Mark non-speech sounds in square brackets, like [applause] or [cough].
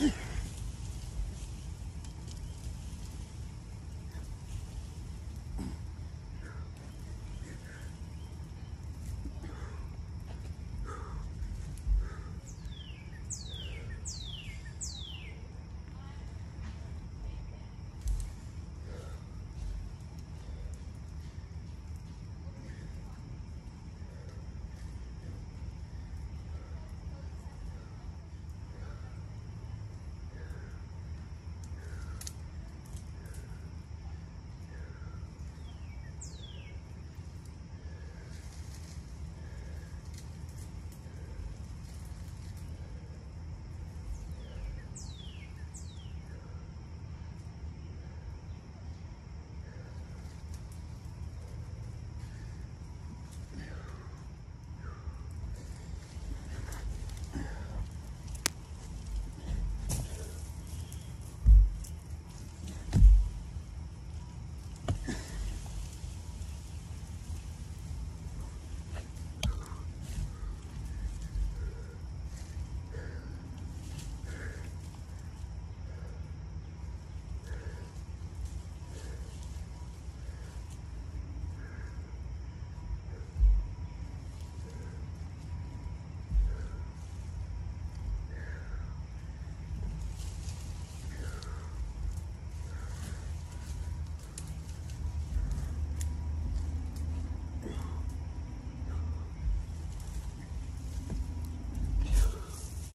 Yeah. [laughs]